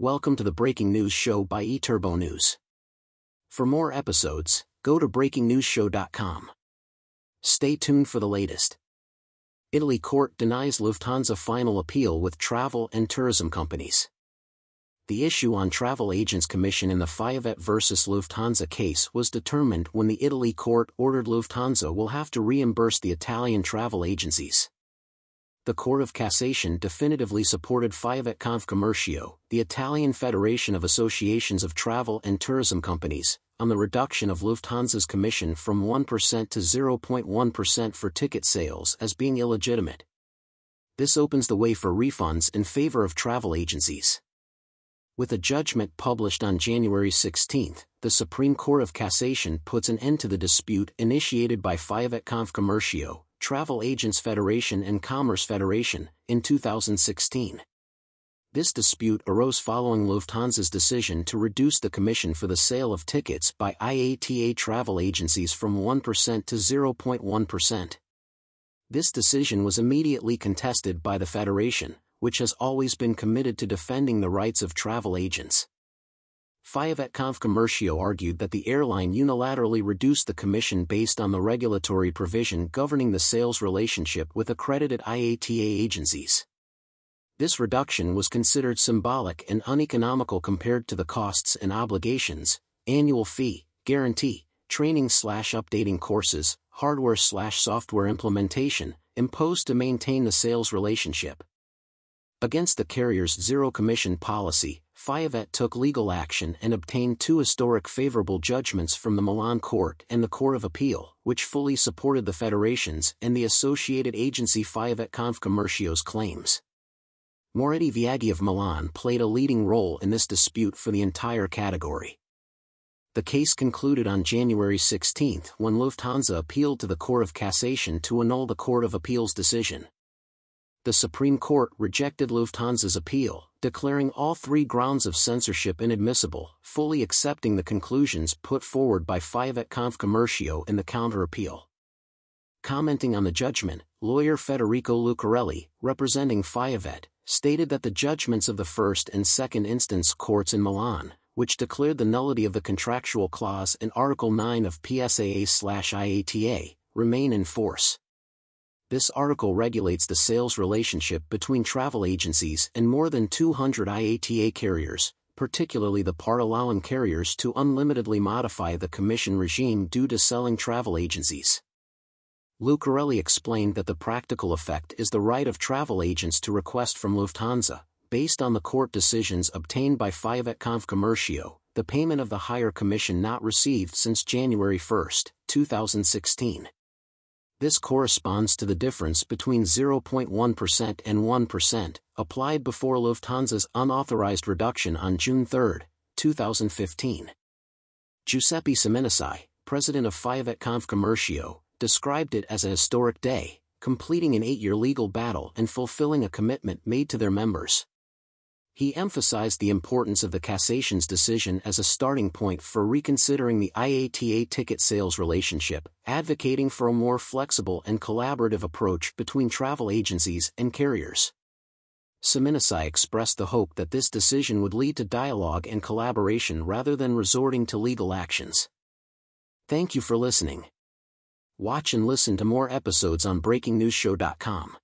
Welcome to the Breaking News Show by eTurbo News. For more episodes, go to breakingnewsshow.com. Stay tuned for the latest. Italy court denies Lufthansa final appeal with travel and tourism companies. The issue on travel agents' commission in the Fiavet versus Lufthansa case was determined when the Italy court ordered Lufthansa will have to reimburse the Italian travel agencies the Court of Cassation definitively supported Fiavet Confcommercio, the Italian Federation of Associations of Travel and Tourism Companies, on the reduction of Lufthansa's commission from 1% to 0.1% for ticket sales as being illegitimate. This opens the way for refunds in favor of travel agencies. With a judgment published on January 16, the Supreme Court of Cassation puts an end to the dispute initiated by Fiavet Confcommercio, Travel Agents Federation and Commerce Federation, in 2016. This dispute arose following Lufthansa's decision to reduce the commission for the sale of tickets by IATA travel agencies from 1% to 0.1%. This decision was immediately contested by the Federation, which has always been committed to defending the rights of travel agents. Fiavet Confcommercio argued that the airline unilaterally reduced the commission based on the regulatory provision governing the sales relationship with accredited IATA agencies. This reduction was considered symbolic and uneconomical compared to the costs and obligations, annual fee, guarantee, training slash updating courses, hardware slash software implementation, imposed to maintain the sales relationship. Against the carrier's zero commission policy, Fiavet took legal action and obtained two historic favorable judgments from the Milan Court and the Court of Appeal, which fully supported the federations and the associated agency Fiavet Confcommercio's claims. Moretti Viaggi of Milan played a leading role in this dispute for the entire category. The case concluded on January 16 when Lufthansa appealed to the Court of Cassation to annul the Court of Appeal's decision the Supreme Court rejected Lufthansa's appeal, declaring all three grounds of censorship inadmissible, fully accepting the conclusions put forward by Fiavet Confcommercio in the counter-appeal. Commenting on the judgment, lawyer Federico Lucarelli, representing Fiavet, stated that the judgments of the first and second instance courts in Milan, which declared the nullity of the contractual clause in Article 9 of PSAA-IATA, remain in force. This article regulates the sales relationship between travel agencies and more than 200 IATA carriers, particularly the part allowing carriers to unlimitedly modify the commission regime due to selling travel agencies. Lucarelli explained that the practical effect is the right of travel agents to request from Lufthansa, based on the court decisions obtained by Fiavet Confcommercio, the payment of the higher commission not received since January 1, 2016. This corresponds to the difference between 0.1% and 1%, applied before Lufthansa's unauthorized reduction on June 3, 2015. Giuseppe Ciminnisi, president of Fiavet Confcommercio, described it as a historic day, completing an eight-year legal battle and fulfilling a commitment made to their members. He emphasized the importance of the Cassation's decision as a starting point for reconsidering the IATA ticket sales relationship, advocating for a more flexible and collaborative approach between travel agencies and carriers. Ciminnisi expressed the hope that this decision would lead to dialogue and collaboration rather than resorting to legal actions. Thank you for listening. Watch and listen to more episodes on BreakingNewsShow.com.